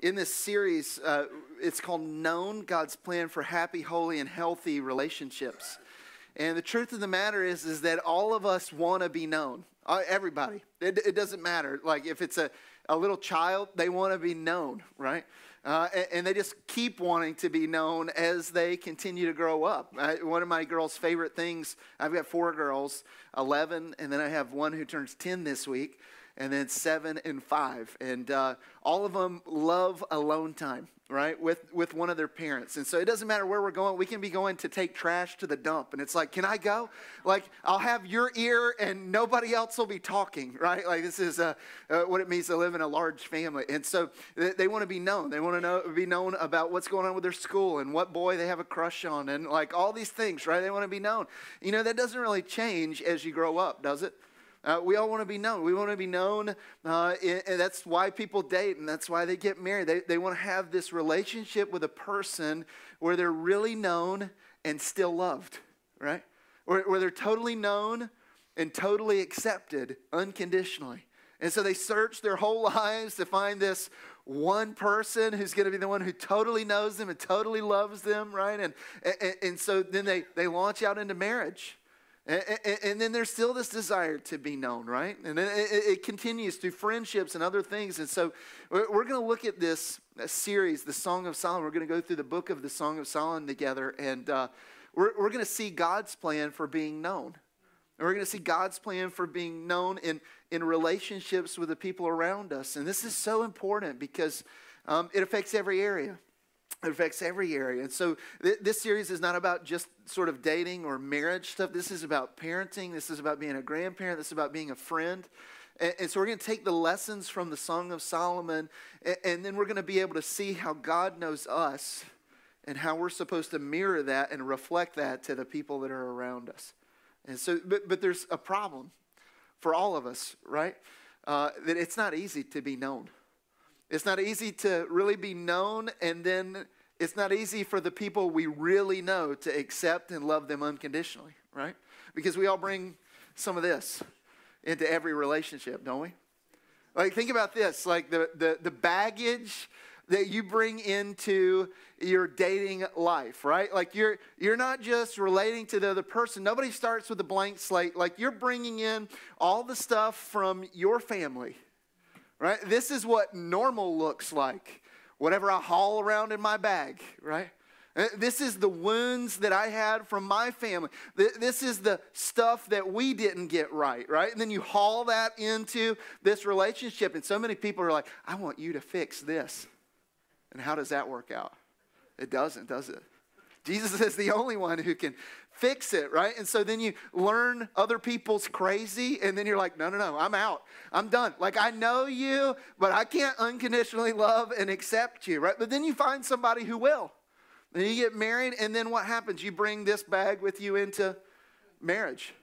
in this series, uh, it's called Known God's Plan for Happy, Holy, and Healthy Relationships. And the truth of the matter is, is that all of us want to be known. Uh, everybody. It, it, doesn't matter. Like if it's a, a little child, they want to be known, right? Uh, and, and, they just keep wanting to be known as they continue to grow up. I, one of my girls' favorite things, I've got four girls, 11, and then I have one who turns 10 this week and then seven and five. And uh, all of them love alone time, right, with, with one of their parents. And so it doesn't matter where we're going. We can be going to take trash to the dump. And it's like, can I go? Like, I'll have your ear and nobody else will be talking, right? Like, this is uh, uh, what it means to live in a large family. And so they, they want to be known. They want to know, be known about what's going on with their school and what boy they have a crush on and like all these things, right? They want to be known. You know, that doesn't really change as you grow up, does it? Uh, we all want to be known. We want to be known, uh, and that's why people date, and that's why they get married. They, they want to have this relationship with a person where they're really known and still loved, right? Where, where they're totally known and totally accepted unconditionally. And so they search their whole lives to find this one person who's going to be the one who totally knows them and totally loves them, right? And, and, and so then they, they launch out into marriage. And, and, and, then there's still this desire to be known, right? And it, it, continues through friendships and other things. And so we're, we're going to look at this series, the Song of Solomon. We're going to go through the book of the Song of Solomon together. And uh, we're, we're going to see God's plan for being known. And we're going to see God's plan for being known in, in relationships with the people around us. And this is so important because um, it affects every area. It affects every area. And so th- this series is not about just sort of dating or marriage stuff. This is about parenting. This is about being a grandparent. This is about being a friend. And, and so we're going to take the lessons from the Song of Solomon, and, and then we're going to be able to see how God knows us and how we're supposed to mirror that and reflect that to the people that are around us. And so, but, but there's a problem for all of us, right? Uh, that it's not easy to be known. It's not easy to really be known, and then it's not easy for the people we really know to accept and love them unconditionally, right? Because we all bring some of this into every relationship, don't we? Like, think about this like the, the, the baggage that you bring into your dating life, right? Like you're you're not just relating to the other person. Nobody starts with a blank slate. Like you're bringing in all the stuff from your family right? This is what normal looks like. Whatever I haul around in my bag, right? Uh, this is the wounds that I had from my family. This is the stuff that we didn't get right, right? And then you haul that into this relationship. And so many people are like, I want you to fix this. And how does that work out? It doesn't, does it? Jesus is the only one who can fix it, right? And so then you learn other people's crazy, and then you're like, no, no, no, I'm out. I'm done. Like, I know you, but I can't unconditionally love and accept you, right? But then you find somebody who will. And you get married, and then what happens? You bring this bag with you into marriage.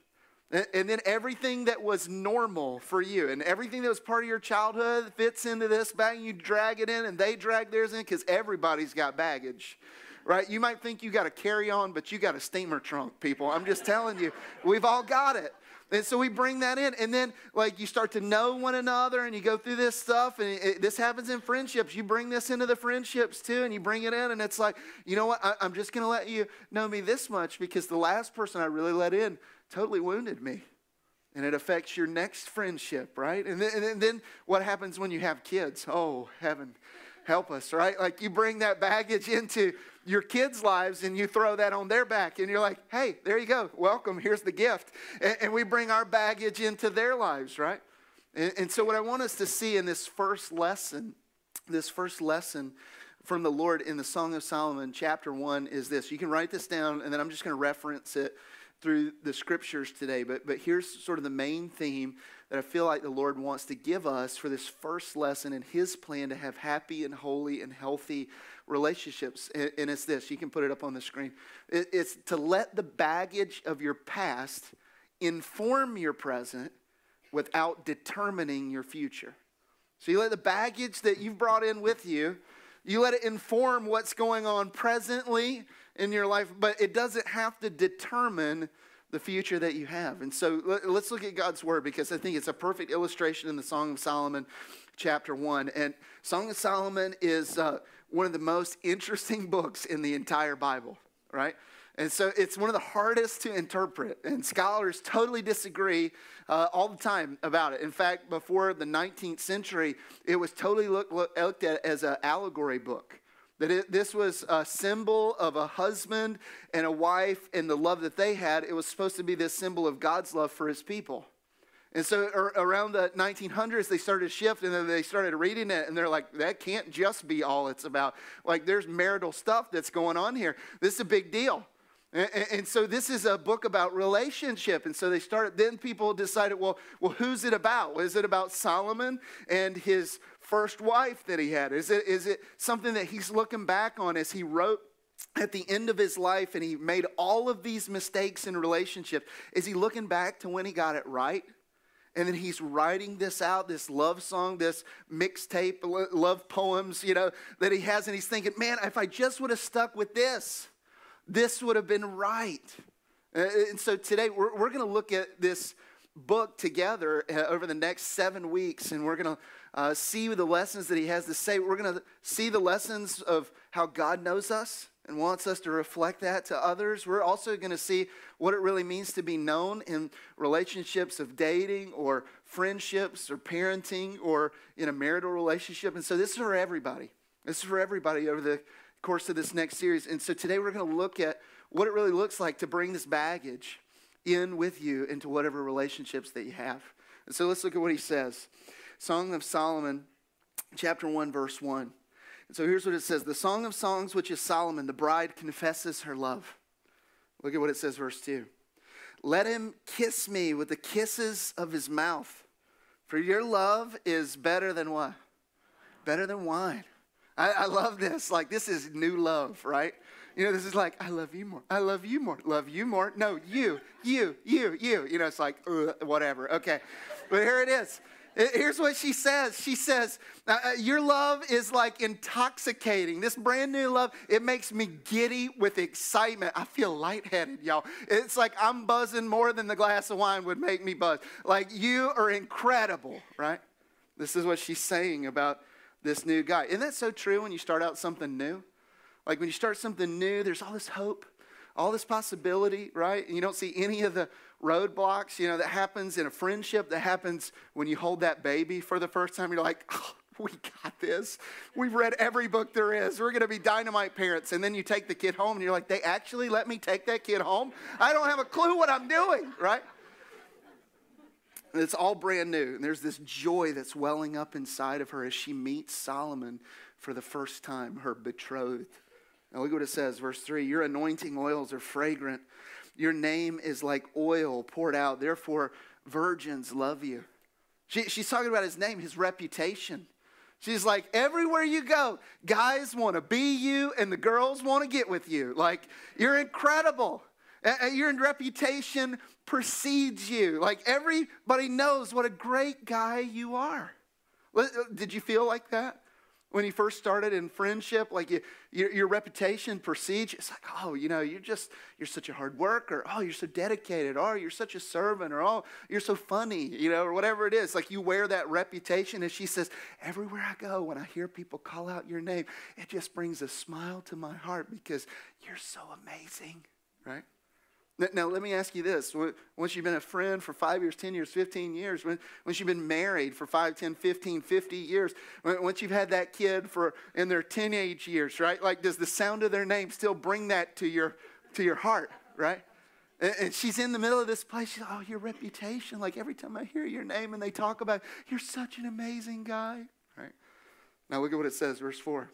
And then everything that was normal for you and everything that was part of your childhood fits into this bag. And you drag it in, and they drag theirs in because everybody's got baggage right? You might think you got a carry on, but you got a steamer trunk, people. I'm just telling you, we've all got it. And so we bring that in. And then, like, you start to know one another and you go through this stuff. And it, this happens in friendships. You bring this into the friendships too, and you bring it in. And it's like, you know what? I, I'm just going to let you know me this much because the last person I really let in totally wounded me. And it affects your next friendship, right? And then, and then what happens when you have kids? Oh, heaven help us, right? Like you bring that baggage into your kids' lives and you throw that on their back and you're like, hey, there you go. Welcome. Here's the gift. And, and we bring our baggage into their lives, right? And, and so, what I want us to see in this first lesson, this first lesson from the Lord in the Song of Solomon, chapter one, is this. You can write this down and then I'm just going to reference it through the scriptures today. But, but here's sort of the main theme that I feel like the Lord wants to give us for this first lesson in His plan to have happy and holy and healthy relationships. And, and it's this you can put it up on the screen. It, it's to let the baggage of your past inform your present without determining your future. So you let the baggage that you've brought in with you, you let it inform what's going on presently in your life, but it doesn't have to determine the future that you have. And so let's look at God's word because I think it's a perfect illustration in the Song of Solomon. chapter 1. And Song of Solomon is uh, one of the most interesting books in the entire Bible, right? And so it's one of the hardest to interpret, and scholars totally disagree uh, all the time about it. In fact, before the 19th century, it was totally look, looked at as an allegory book. That it, this was a symbol of a husband and a wife and the love that they had. It was supposed to be this symbol of God's love for his people. And so around the 1900s, they started to shift and then they started reading it and they're like, that can't just be all it's about. Like, there's marital stuff that's going on here. This is a big deal. And, and, so this is a book about relationship. And so they started, then people decided, well, well, who's it about? Is it about Solomon and his first wife that he had? Is it, is it something that he's looking back on as he wrote at the end of his life and he made all of these mistakes in relationships? Is he looking back to when he got it right? And then he's writing this out, this love song, this mixtape, love poems, you know, that he has. And he's thinking, man, if I just would have stuck with this, this would have been right. Uh, and so today we're, we're going to look at this book together uh, over the next seven weeks, and we're going to uh, see the lessons that he has to say. We're going to see the lessons of how God knows us and wants us to reflect that to others. We're also going to see what it really means to be known in relationships of dating or friendships or parenting or in a marital relationship. And so this is for everybody. This is for everybody over the course of this next series. And so today we're going to look at what it really looks like to bring this baggage in with you into whatever relationships that you have. And so let's look at what he says. Song of Solomon, chapter 1, verse 1. And so here's what it says The Song of Songs, which is Solomon, the bride confesses her love. Look at what it says, verse 2. Let him kiss me with the kisses of his mouth, for your love is better than what? Better than wine. I, I love this. Like, this is new love, right? You know, this is like, I love you more. I love you more. Love you more. No, you, you, you, you. You know, it's like, whatever. Okay. But here it is. Here's what she says. She says, uh, uh, Your love is like intoxicating. This brand new love, it makes me giddy with excitement. I feel lightheaded, y'all. It's like I'm buzzing more than the glass of wine would make me buzz. Like, you are incredible, right? This is what she's saying about this new guy. Isn't that so true when you start out something new? Like when you start something new, there's all this hope, all this possibility, right? And you don't see any of the roadblocks, you know, that happens in a friendship, that happens when you hold that baby for the first time. You're like, oh, we got this. We've read every book there is. We're going to be dynamite parents. And then you take the kid home and you're like, they actually let me take that kid home? I don't have a clue what I'm doing, right? it's all brand new. And there's this joy that's welling up inside of her as she meets Solomon for the first time, her betrothed. Now, look what it says, verse 3 Your anointing oils are fragrant. Your name is like oil poured out. Therefore, virgins love you. She, she's talking about his name, his reputation. She's like, everywhere you go, guys want to be you and the girls want to get with you. Like, you're incredible. Your reputation precedes you. Like everybody knows what a great guy you are. Uh, did you feel like that when you first started in friendship? Like you, your, your reputation you. It's like, oh, you know, you're just, you're such a hard worker. Oh, you're so dedicated. Oh, you're such a servant. Or, oh, you're so funny, you know, or whatever it is. Like you wear that reputation. And she says, everywhere I go, when I hear people call out your name, it just brings a smile to my heart because you're so amazing, right? Now, let me ask you this. Once you've been a friend for five years, 10 years, 15 years, once you've been married for 5, 10, 15, 50 years, once you've had that kid for in their teenage years, right? Like, does the sound of their name still bring that to your, to your heart, right? And she's in the middle of this place. She's, oh, your reputation. Like, every time I hear your name and they talk about, you're such an amazing guy, right? Now, look at what it says, verse 4.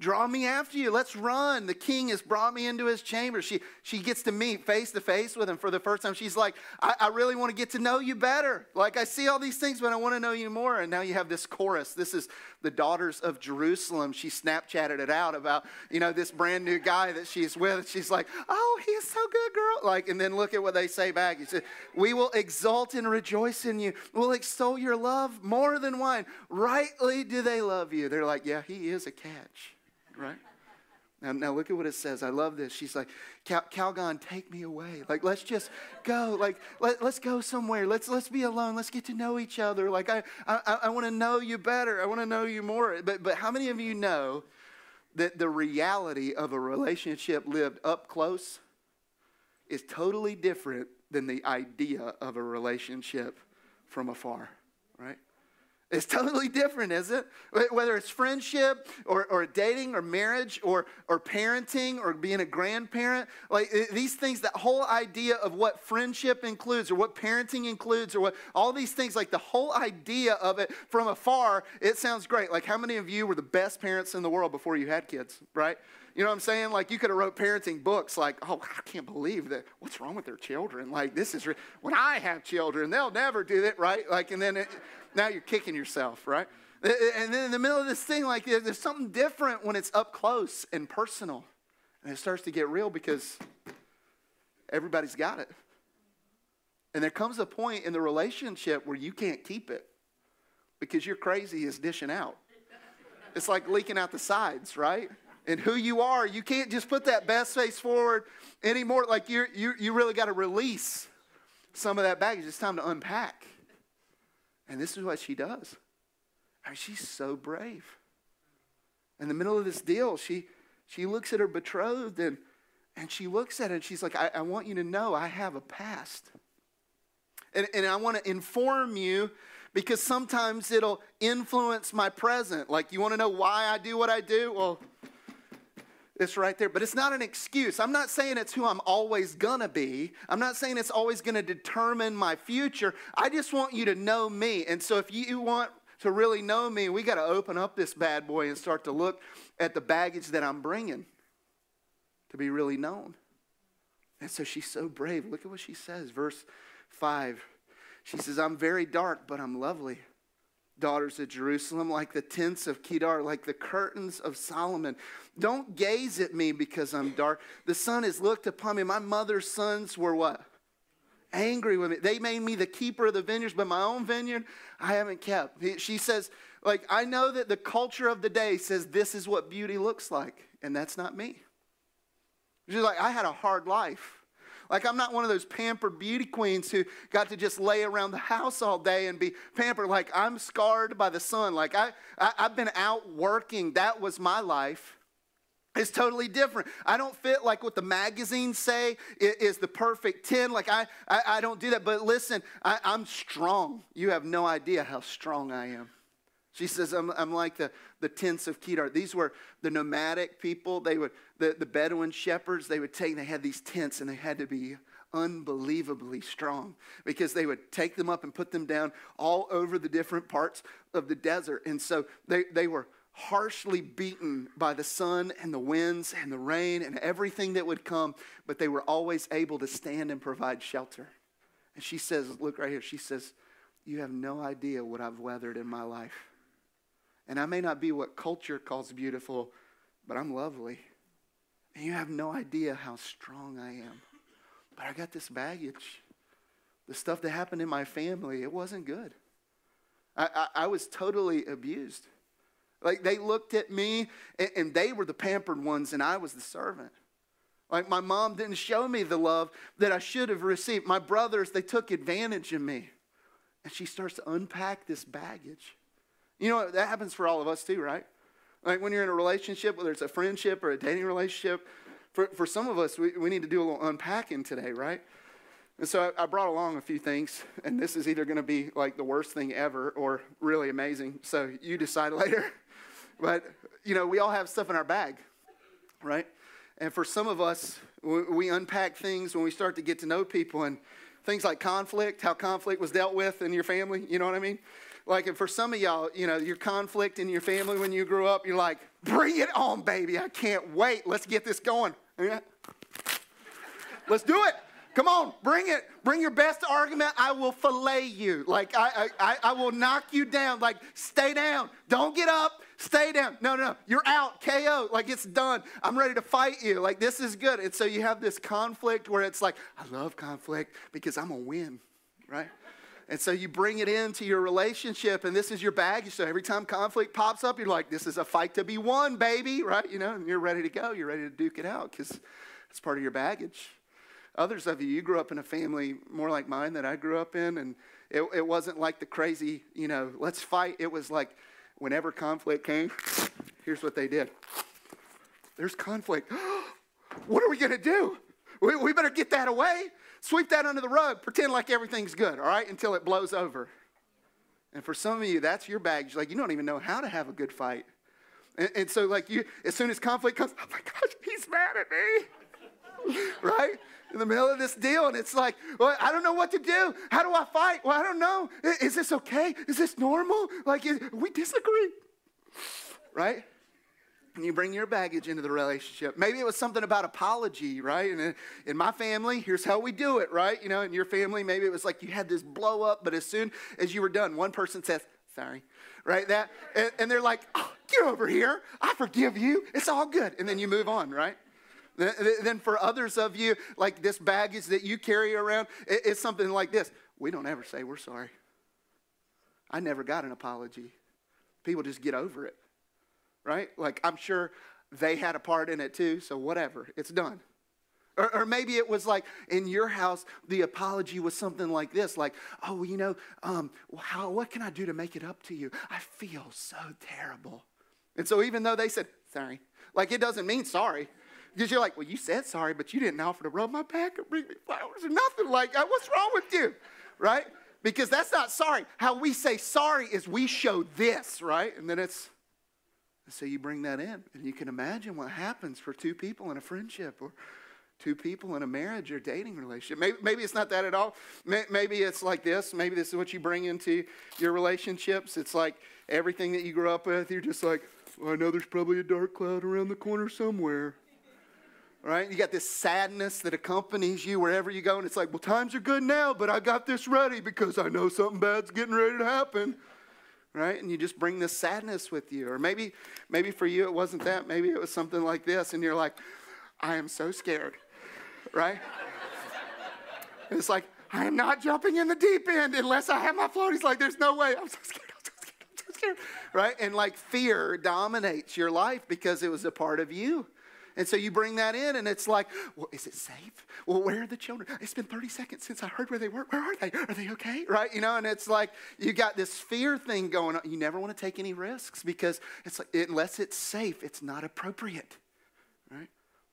Draw me after you. Let's run. The king has brought me into his chamber. She, she gets to meet face to face with him for the first time. She's like, I, I really want to get to know you better. Like, I see all these things, but I want to know you more. And now you have this chorus. This is the daughters of Jerusalem. She Snapchatted it out about, you know, this brand new guy that she's with. She's like, oh, he is so good, girl. Like, and then look at what they say back. He said, we will exult and rejoice in you. We'll extol your love more than wine. Rightly do they love you. They're like, yeah, he is a catch right? Now, now look at what it says. I love this. She's like, Cal- Calgon, take me away. Like, let's just go. Like, let, let's go somewhere. Let's let's be alone. Let's get to know each other. Like, I I, I want to know you better. I want to know you more. But but how many of you know that the reality of a relationship lived up close is totally different than the idea of a relationship from afar, right? It's totally different, isn't it? Whether it's friendship or, or dating or marriage or, or parenting or being a grandparent, like these things, that whole idea of what friendship includes or what parenting includes or what all these things, like the whole idea of it from afar, it sounds great. Like how many of you were the best parents in the world before you had kids, right? You know what I'm saying? Like you could have wrote parenting books like, oh, I can't believe that. What's wrong with their children? Like this is, re- when I have children, they'll never do that, right? Like, and then it, now you're kicking yourself, right? And then in the middle of this thing, like there's something different when it's up close and personal. And it starts to get real because everybody's got it. And there comes a point in the relationship where you can't keep it because your crazy is dishing out. It's like leaking out the sides, right? and who you are. You can't just put that best face forward anymore. Like you you you really got to release some of that baggage. It's time to unpack. And this is what she does. I mean, she's so brave. In the middle of this deal, she she looks at her betrothed and and she looks at it and she's like, I, I want you to know I have a past. And, and I want to inform you because sometimes it'll influence my present. Like, you want to know why I do what I do? Well, it's right there. But it's not an excuse. I'm not saying it's who I'm always going to be. I'm not saying it's always going to determine my future. I just want you to know me. And so if you want to really know me, we got to open up this bad boy and start to look at the baggage that I'm bringing to be really known. And so she's so brave. Look at what she says. Verse 5. She says, I'm very dark, but I'm lovely daughters of Jerusalem, like the tents of Kedar, like the curtains of Solomon. Don't gaze at me because I'm dark. The sun has looked upon me. My mother's sons were what? Angry with me. They made me the keeper of the vineyards, but my own vineyard I haven't kept. She says, like, I know that the culture of the day says this is what beauty looks like, and that's not me. She's like, I had a hard life. Like, I'm not one of those pampered beauty queens who got to just lay around the house all day and be pampered. Like, I'm scarred by the sun. Like, I, I, have been out working. That was my life. It's totally different. I don't fit like what the magazines say is the perfect 10. Like, I, I, I don't do that. But listen, I, I'm strong. You have no idea how strong I am. She says, I'm, I'm like the, the tents of Kedar. These were the nomadic people. They would, the, the Bedouin shepherds, they would take, they had these tents and they had to be unbelievably strong because they would take them up and put them down all over the different parts of the desert. And so they, they were harshly beaten by the sun and the winds and the rain and everything that would come, but they were always able to stand and provide shelter. And she says, Look right here, she says, You have no idea what I've weathered in my life. And I may not be what culture calls beautiful, but I'm lovely. And you have no idea how strong I am. But I got this baggage. The stuff that happened in my family, it wasn't good. I, I, I was totally abused. Like they looked at me and, and they were the pampered ones, and I was the servant. Like my mom didn't show me the love that I should have received. My brothers, they took advantage of me. And she starts to unpack this baggage. You know, that happens for all of us too, right? Like when you're in a relationship, whether it's a friendship or a dating relationship, for, for some of us, we, we need to do a little unpacking today, right? And so I, I brought along a few things, and this is either going to be like the worst thing ever or really amazing. So you decide later. but, you know, we all have stuff in our bag, right? And for some of us, we, we unpack things when we start to get to know people and things like conflict, how conflict was dealt with in your family, you know what I mean? Like, and for some of y'all, you know, your conflict in your family when you grew up, you're like, bring it on, baby. I can't wait. Let's get this going. Yeah. Let's do it. Come on, bring it. Bring your best argument. I will fillet you. Like, I, I, I will knock you down. Like, stay down. Don't get up. Stay down. No, no, no. You're out. KO. Like, it's done. I'm ready to fight you. Like, this is good. And so you have this conflict where it's like, I love conflict because I'm going to win, right? And so you bring it into your relationship, and this is your baggage. So every time conflict pops up, you're like, this is a fight to be won, baby, right? You know, and you're ready to go. You're ready to duke it out because it's part of your baggage. Others of you, you grew up in a family more like mine that I grew up in, and it, it wasn't like the crazy, you know, let's fight. It was like whenever conflict came, here's what they did. There's conflict. what are we going to do? We, we better get that away. Sweep that under the rug. Pretend like everything's good, all right, until it blows over. And for some of you, that's your baggage. Like, you don't even know how to have a good fight. And, and so, like, you, as soon as conflict comes, oh my gosh, he's mad at me, right? In the middle of this deal, and it's like, well, I don't know what to do. How do I fight? Well, I don't know. Is this okay? Is this normal? Like, is, we disagree, right? And you bring your baggage into the relationship. Maybe it was something about apology, right? And uh, in my family, here's how we do it, right? You know, in your family, maybe it was like you had this blow up, but as soon as you were done, one person says, sorry, right? That, and, and they're like, oh, get over here. I forgive you. It's all good. And then you move on, right? Then for others of you, like this baggage that you carry around, it's something like this. We don't ever say we're sorry. I never got an apology. People just get over it right? Like, I'm sure they had a part in it too, so whatever, it's done. Or, or, maybe it was like in your house, the apology was something like this like, oh, you know, um, how, what can I do to make it up to you? I feel so terrible. And so even though they said, sorry, like it doesn't mean sorry. Because you're like, well, you said sorry, but you didn't offer to rub my back or bring me flowers or nothing. Like, uh, what's wrong with you? Right? Because that's not sorry. How we say sorry is we show this, right? And then it's, so you bring that in, and you can imagine what happens for two people in a friendship or two people in a marriage or dating relationship. Maybe, maybe it's not that at all. Maybe it's like this. Maybe this is what you bring into your relationships. It's like everything that you grew up with, you're just like, well, I know there's probably a dark cloud around the corner somewhere. Right? You got this sadness that accompanies you wherever you go, and it's like, well, times are good now, but I got this ready because I know something bad's getting ready to happen right? And you just bring this sadness with you. Or maybe, maybe for you it wasn't that. Maybe it was something like this, and you're like, I am so scared, right? it's like, I am not jumping in the deep end unless I have my floaties. Like, there's no way. I'm so scared. I'm so scared. I'm so scared. Right? And like fear dominates your life because it was a part of you. And so you bring that in, and it's like, well, is it safe? Well, where are the children? It's been 30 seconds since I heard where they were. Where are they? Are they okay? Right? You know, and it's like you got this fear thing going on. You never want to take any risks because it's like, unless it's safe, it's not appropriate.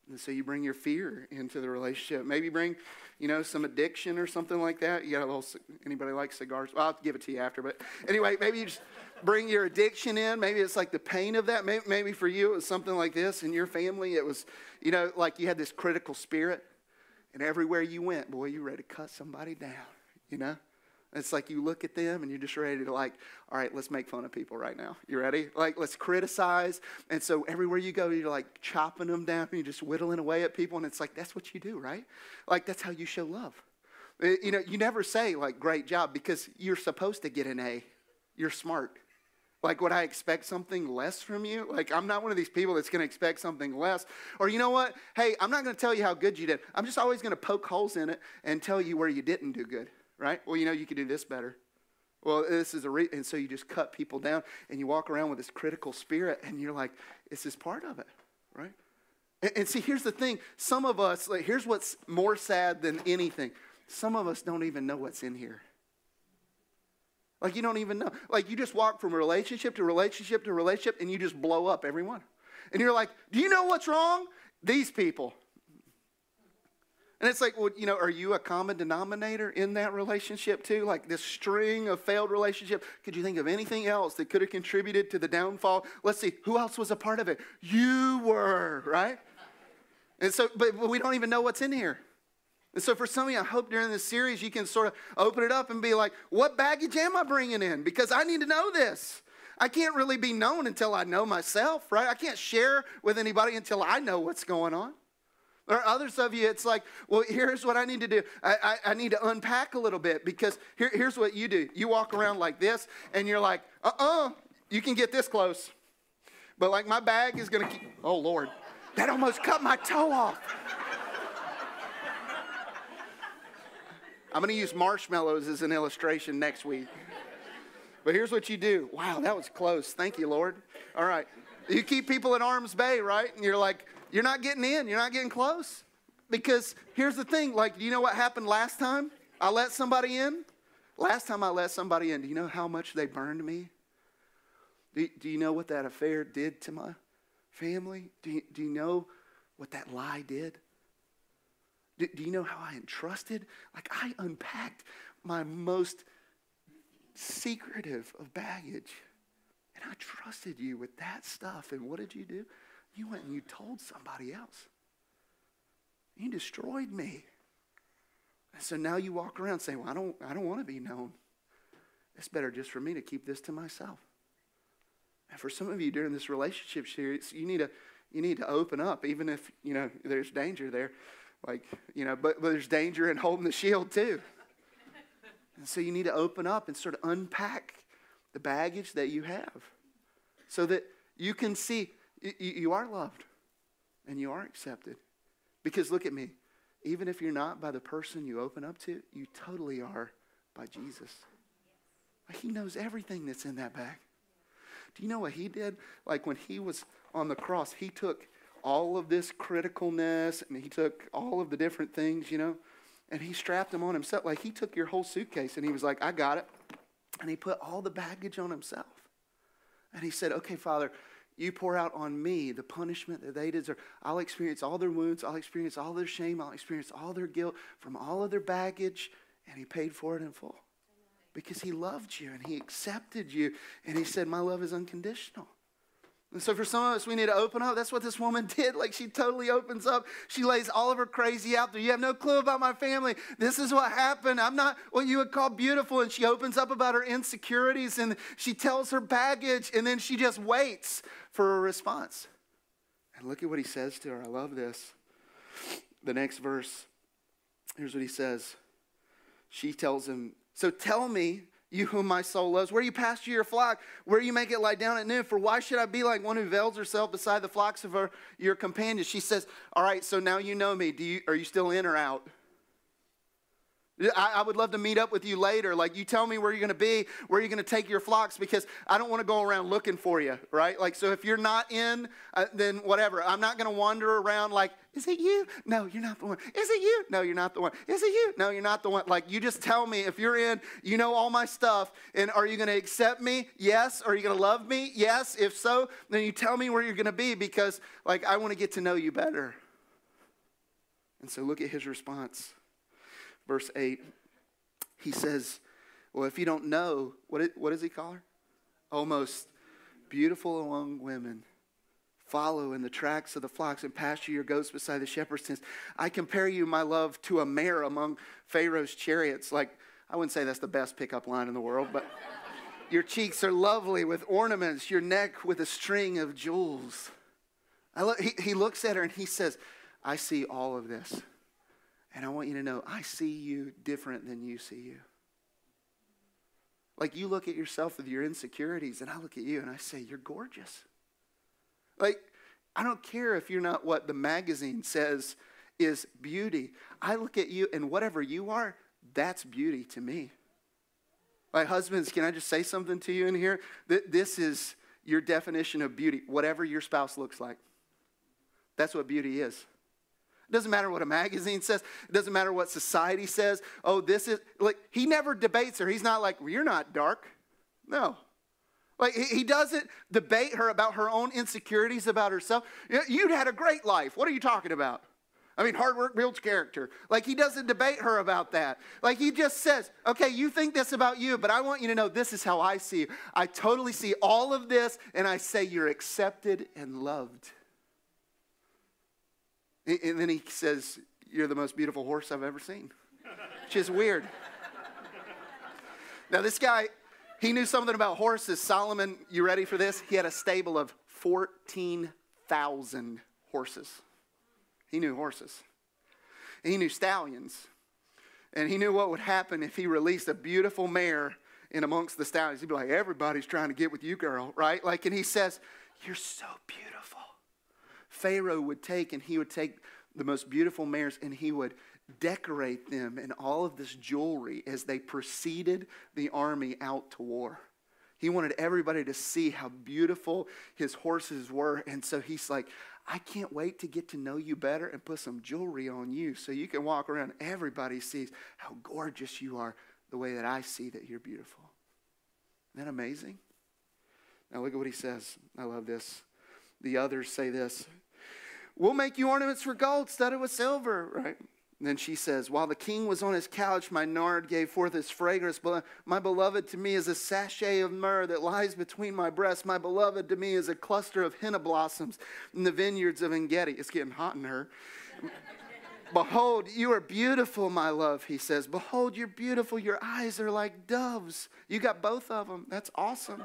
And so you bring your fear into the relationship. Maybe bring, you know, some addiction or something like that. You got a little, anybody like cigars? Well, I'll give it to you after. But anyway, maybe you just bring your addiction in. Maybe it's like the pain of that. Maybe, maybe for you it was something like this. In your family, it was, you know, like you had this critical spirit. And everywhere you went, boy, you ready to cut somebody down, you know? It's like you look at them and you're just ready to like, all right, let's make fun of people right now. You ready? Like, let's criticize. And so everywhere you go, you're like chopping them down and you're just whittling away at people. And it's like, that's what you do, right? Like, that's how you show love. Eh, you know, you never say like, great job, because you're supposed to get an A. You're smart. Like, would I expect something less from you? Like, I'm not one of these people that's going to expect something less. Or, you know what? Hey, I'm not going to tell you how good you did. I'm just always going to poke holes in it and tell you where you didn't do good, right? Well, you know, you could do this better. Well, this is a re- and so you just cut people down and you walk around with this critical spirit and you're like, this is part of it, right? And, and see, here's the thing. Some of us, like, here's what's more sad than anything. Some of us don't even know what's in here. Like you don't even know. Like you just walk from relationship to relationship to relationship and you just blow up everyone. And you're like, do you know what's wrong? These people. And it's like, well, you know, are you a common denominator in that relationship too? Like this string of failed relationship. Could you think of anything else that could have contributed to the downfall? Let's see, who else was a part of it? You were, right? And so, but, but we don't even know what's in here. And so, for some of you, I hope during this series you can sort of open it up and be like, what baggage am I bringing in? Because I need to know this. I can't really be known until I know myself, right? I can't share with anybody until I know what's going on. There are others of you, it's like, well, here's what I need to do. I, I, I need to unpack a little bit because here, here's what you do. You walk around like this and you're like, uh uh-uh, uh, you can get this close. But like my bag is going to keep, oh Lord, that almost cut my toe off. I'm going to use marshmallows as an illustration next week. But here's what you do. Wow, that was close. Thank you, Lord. All right. You keep people at arm's bay, right? And you're like, you're not getting in, you're not getting close. Because here's the thing like, do you know what happened last time I let somebody in? Last time I let somebody in, do you know how much they burned me? Do, do you know what that affair did to my family? Do you, do you know what that lie did? Do, do you know how I entrusted? Like, I unpacked my most secretive of baggage. And I trusted you with that stuff. And what did you do? You went and you told somebody else. You destroyed me. And so now you walk around saying, Well, I don't, I don't want to be known. It's better just for me to keep this to myself. And for some of you during this relationship series, you need to you need to open up, even if you know there's danger there. Like, you know, but, but there's danger in holding the shield too. and so you need to open up and sort of unpack the baggage that you have so that you can see you, are loved and you are accepted. Because look at me, even if you're not by the person you open up to, you totally are by Jesus. He knows everything that's in that bag. Do you know what he did? Like when he was on the cross, he took all of this criticalness and he took all of the different things, you know, and he strapped them on himself. Like he took your whole suitcase and he was like, I got it. And he put all the baggage on himself. And he said, Okay, Father, you pour out on me the punishment that they deserve. I'll experience all their wounds. I'll experience all their shame. I'll experience all their guilt from all of their baggage. And he paid for it in full because he loved you and he accepted you. And he said, My love is unconditional. And so for some of us, we need to open up. That's what this woman did. Like she totally opens up. She lays all of her crazy out there. You have no clue about my family. This is what happened. I'm not what you would call beautiful. And she opens up about her insecurities and she tells her baggage and then she just waits for a response. And look at what he says to her. I love this. The next verse, here's what he says. She tells him, So tell me you whom my soul loves, where you pasture your flock, where you make it lie down at noon. For why should I be like one who veils herself beside the flocks of her, your companions? She says, All right, so now you know me. Do you, are you still in or out? I, I would love to meet up with you later. Like, you tell me where you're going to be, where you're going to take your flocks, because I don't want to go around looking for you, right? Like, so if you're not in, uh, then whatever. I'm not going to wander around like, is it you? No, you're not the one. Is it you? No, you're not the one. Is it you? No, you're not the one. Like, you just tell me if you're in, you know all my stuff, and are you going to accept me? Yes. Are you going to love me? Yes. If so, then you tell me where you're going to be, because, like, I want to get to know you better. And so look at his response verse 8, he says, Well, if you don't know, what, it, what does he call her? Oh, Almost beautiful among women. Follow in the tracks of the flocks and pasture your goats beside the shepherd's tents. I compare you, my love, to a mare among Pharaoh's chariots. Like, I wouldn't say that's the best pickup line in the world, but your cheeks are lovely with ornaments, your neck with a string of jewels. Lo- he, he looks at her and he says, I see all of this. And I want you to know I see you different than you see you. Like you look at yourself with your insecurities, and I look at you and I say, You're gorgeous. Like, I don't care if you're not what the magazine says is beauty. I look at you, and whatever you are, that's beauty to me. Like, husbands, can I just say something to you in here? That This is your definition of beauty, whatever your spouse looks like. That's what beauty is. It doesn't matter what a magazine says. It doesn't matter what society says. Oh, this is like he never debates her. He's not like, you're not dark. No. Like he doesn't debate her about her own insecurities about herself. You'd had a great life. What are you talking about? I mean, hard work builds character. Like, he doesn't debate her about that. Like, he just says, okay, you think this about you, but I want you to know this is how I see you. I totally see all of this, and I say you're accepted and loved. And then he says, You're the most beautiful horse I've ever seen, which is weird. Now, this guy, he knew something about horses. Solomon, you ready for this? He had a stable of 14,000 horses. He knew horses. He knew stallions. And he knew what would happen if he released a beautiful mare in amongst the stallions. He'd be like, Everybody's trying to get with you, girl, right? Like, and he says, You're so beautiful. Pharaoh would take, and he would take the most beautiful mares and he would decorate them in all of this jewelry as they preceded the army out to war. He wanted everybody to see how beautiful his horses were. And so he's like, I can't wait to get to know you better and put some jewelry on you so you can walk around. Everybody sees how gorgeous you are the way that I see that you're beautiful. Isn't that amazing? Now look at what he says. I love this. The others say this We'll make you ornaments for gold studded with silver, right? Then she says, While the king was on his couch, my nard gave forth its fragrance. My beloved to me is a sachet of myrrh that lies between my breasts. My beloved to me is a cluster of henna blossoms in the vineyards of Engedi. It's getting hot in her. Behold, you are beautiful, my love, he says. Behold, you're beautiful. Your eyes are like doves. You got both of them. That's awesome.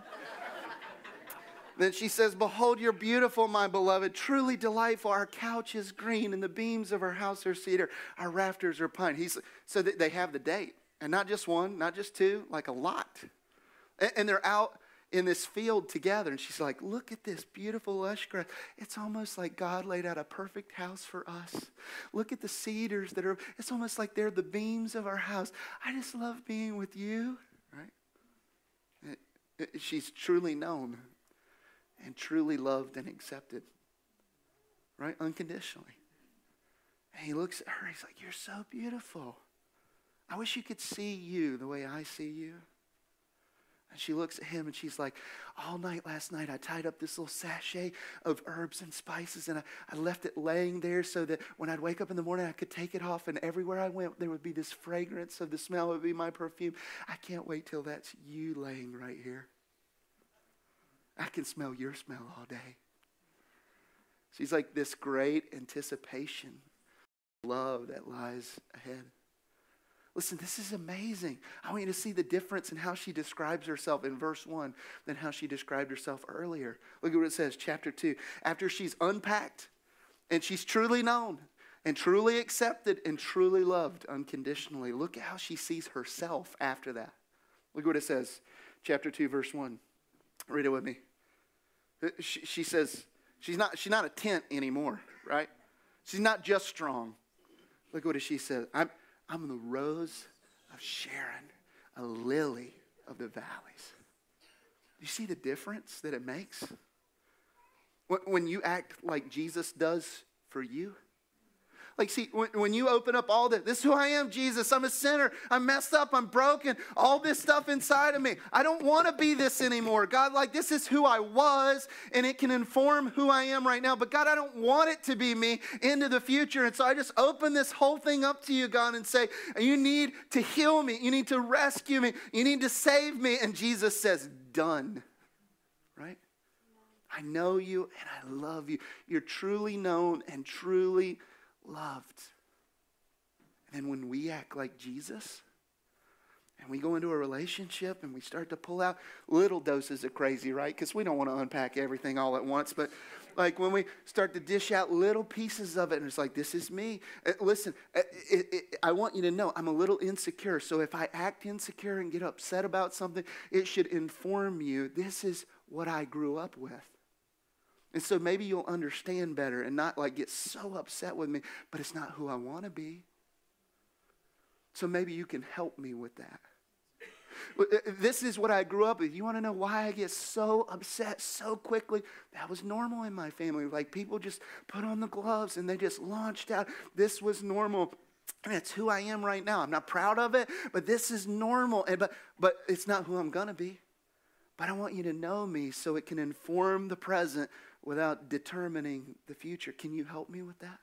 Then she says, Behold, you're beautiful, my beloved, truly delightful. Our couch is green, and the beams of our house are cedar. Our rafters are pine. He's, so that they have the date. And not just one, not just two, like a lot. And, they're out in this field together. And she's like, Look at this beautiful lush grass. It's almost like God laid out a perfect house for us. Look at the cedars that are, it's almost like they're the beams of our house. I just love being with you, right? She's truly known and truly loved and accepted, right? Unconditionally. And he looks at her, he's like, You're so beautiful. I wish you could see you the way I see you. And she looks at him and she's like, All night last night, I tied up this little sachet of herbs and spices and I, I left it laying there so that when I'd wake up in the morning, I could take it off. And everywhere I went, there would be this fragrance of the smell, it would be my perfume. I can't wait till that's you laying right here. I can smell your smell all day. She's like this great anticipation, love that lies ahead. Listen, this is amazing. I want you to see the difference in how she describes herself in verse 1 than how she described herself earlier. Look at what it says, chapter 2. After she's unpacked and she's truly known and truly accepted and truly loved unconditionally, look at how she sees herself after that. Look at what it says, chapter 2, verse 1. Read it with me. She, she says, she's not, she's not a tent anymore, right? She's not just strong. Look what she said. I'm, I'm the rose of Sharon, a lily of the valleys. You see the difference that it makes? When you act like Jesus does for you, like, see, when, when you open up all this, this is who I am, Jesus. I'm a sinner. I'm messed up. I'm broken. All this stuff inside of me. I don't want to be this anymore. God, like, this is who I was, and it can inform who I am right now. But God, I don't want it to be me into the future. And so I just open this whole thing up to you, God, and say, You need to heal me. You need to rescue me. You need to save me. And Jesus says, Done. Right? I know you and I love you. You're truly known and truly loved. And then when we act like Jesus, and we go into a relationship and we start to pull out little doses of crazy, right? Because we don't want to unpack everything all at once. But like when we start to dish out little pieces of it, and it's like, this is me. Uh, listen, uh, it, it, I want you to know I'm a little insecure. So if I act insecure and get upset about something, it should inform you this is what I grew up with. And so maybe you'll understand better and not like get so upset with me, but it's not who I want to be. So maybe you can help me with that. Uh, this is what I grew up with. You want to know why I get so upset so quickly? That was normal in my family. Like people just put on the gloves and they just launched out. This was normal. And it's who I am right now. I'm not proud of it, but this is normal. And, but, but it's not who I'm going to be. But I want you to know me so it can inform the present without determining the future. Can you help me with that?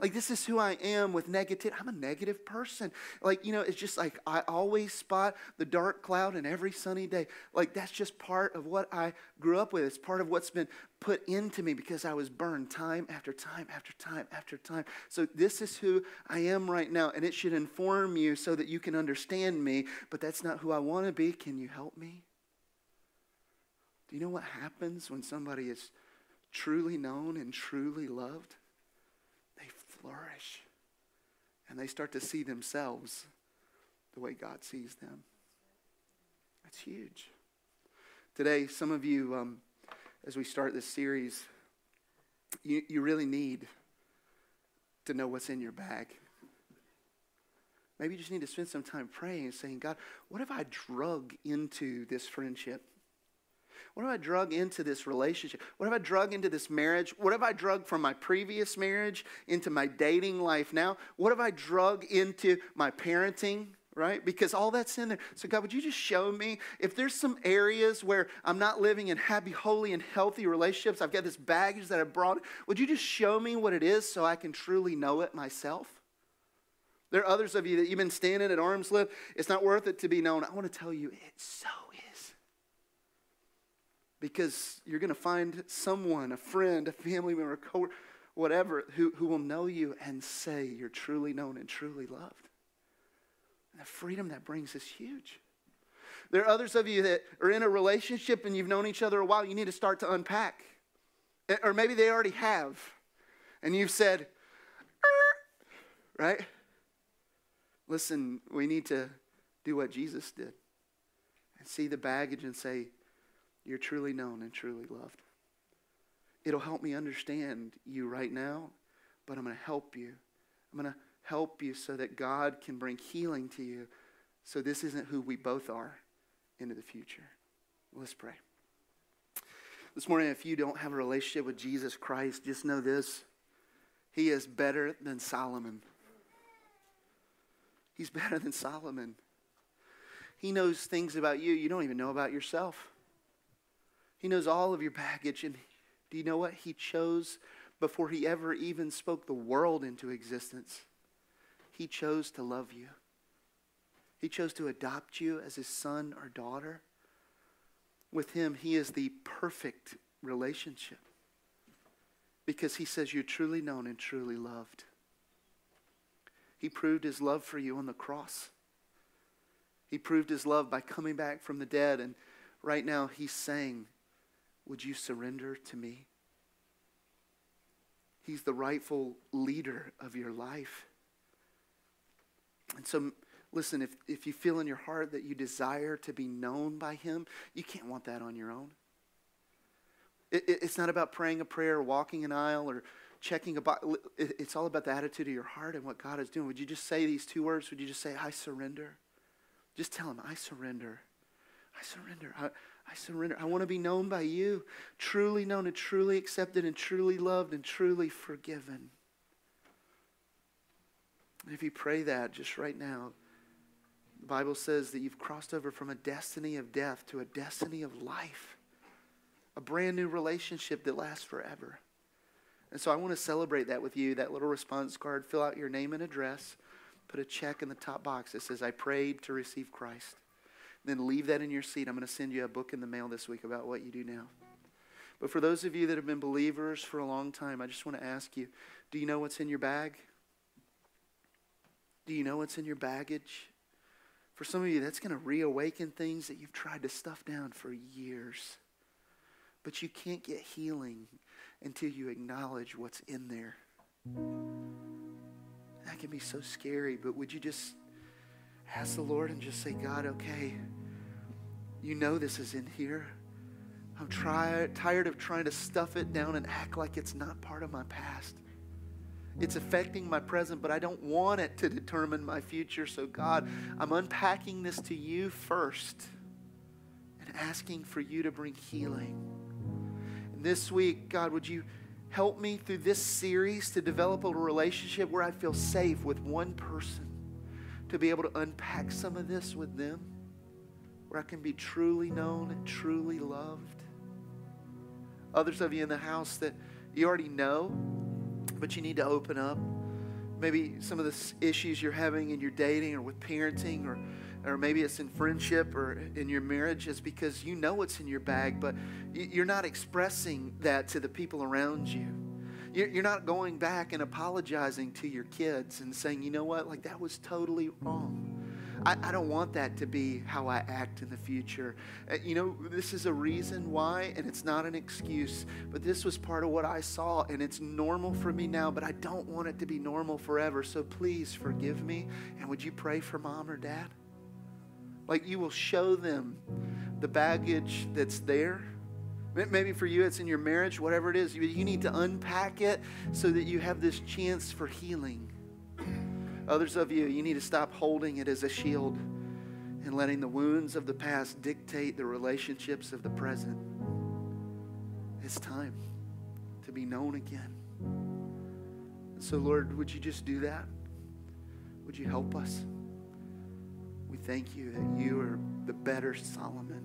Like, this is who I am with negative. I'm a negative person. Like, you know, it's just like I always spot the dark cloud in every sunny day. Like, that's just part of what I grew up with. It's part of what's been put into me because I was burned time after time after time after time. So, this is who I am right now, and it should inform you so that you can understand me, but that's not who I want to be. Can you help me? Do you know what happens when somebody is truly known and truly loved, they flourish and they start to see themselves the way God sees them. That's huge. Today, some of you, um, as we start this series, you, you really need to know what's in your bag. Maybe you just need to spend some time praying and saying, God, what have I drug into this friendship? What have I drug into this relationship? What have I drug into this marriage? What have I drug from my previous marriage into my dating life now? What have I drug into my parenting? Right? Because all that's in there. So, God, would you just show me if there's some areas where I'm not living in happy, holy, and healthy relationships? I've got this baggage that I brought. Would you just show me what it is so I can truly know it myself? There are others of you that you've been standing at arm's length. It's not worth it to be known. I want to tell you, it's so. Because you're going to find someone, a friend, a family member, a whatever, who, who will know you and say you're truly known and truly loved. And the freedom that brings is huge. There are others of you that are in a relationship and you've known each other a while. You need to start to unpack. Eh, or maybe they already have. And you've said, right? Listen, we need to do what Jesus did and see the baggage and say, You're truly known and truly loved. It'll help me understand you right now, but I'm going to help you. I'm going to help you so that God can bring healing to you so this isn't who we both are into the future. Let's pray. This morning, if you don't have a relationship with Jesus Christ, just know this He is better than Solomon. He's better than Solomon. He knows things about you you don't even know about yourself. He knows all of your baggage. And do you know what? He chose before he ever even spoke the world into existence. He chose to love you. He chose to adopt you as his son or daughter. With him, he is the perfect relationship because he says you're truly known and truly loved. He proved his love for you on the cross. He proved his love by coming back from the dead. And right now, he's saying, Would you surrender to me? He's the rightful leader of your life. And so, listen, if, if you feel in your heart that you desire to be known by him, you can't want that on your own. It, it, it's not about praying a prayer, walking an aisle, or checking about it's all about the attitude of your heart and what God is doing. Would you just say these two words? Would you just say, I surrender? Just tell him, I surrender. I surrender. I, I surrender. I want to be known by you, truly known and truly accepted and truly loved and truly forgiven. And if you pray that just right now, the Bible says that you've crossed over from a destiny of death to a destiny of life, a brand new relationship that lasts forever. And so I want to celebrate that with you, that little response card. Fill out your name and address. Put a check in the top box that says, I prayed to receive Christ. Then leave that in your seat. I'm going to send you a book in the mail this week about what you do now. But for those of you that have been believers for a long time, I just want to ask you do you know what's in your bag? Do you know what's in your baggage? For some of you, that's going to reawaken things that you've tried to stuff down for years. But you can't get healing until you acknowledge what's in there. That can be so scary, but would you just ask the Lord and just say, God, okay, you know this is in here. I'm try, tired of trying to stuff it down and act like it's not part of my past. It's affecting my present, but I don't want it to determine my future. So, God, I'm unpacking this to you first and asking for you to bring healing this week, God, would you help me through this series to develop a relationship where I feel safe with one person, to be able to unpack some of this with them, where I can be truly known and truly loved. Others of you in the house that you already know, but you need to open up. Maybe some of the issues you're having in your dating or with parenting or or maybe it's in friendship or in your marriage, is because you know what's in your bag, but you're not expressing that to the people around you. You're not going back and apologizing to your kids and saying, you know what, like that was totally wrong. I, I don't want that to be how I act in the future. Uh, you know, this is a reason why, and it's not an excuse, but this was part of what I saw, and it's normal for me now, but I don't want it to be normal forever. So please forgive me, and would you pray for mom or dad? Like you will show them the baggage that's there Maybe for you, it's in your marriage, whatever it is. You need to unpack it so that you have this chance for healing. Others of you, you need to stop holding it as a shield and letting the wounds of the past dictate the relationships of the present. It's time to be known again. So, Lord, would you just do that? Would you help us? We thank you that you are the better Solomon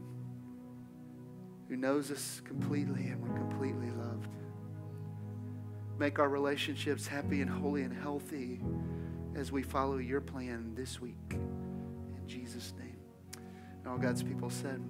who knows us completely and we're completely loved. Make our relationships happy and holy and healthy as we follow your plan this week. In Jesus' name. And all God's people said,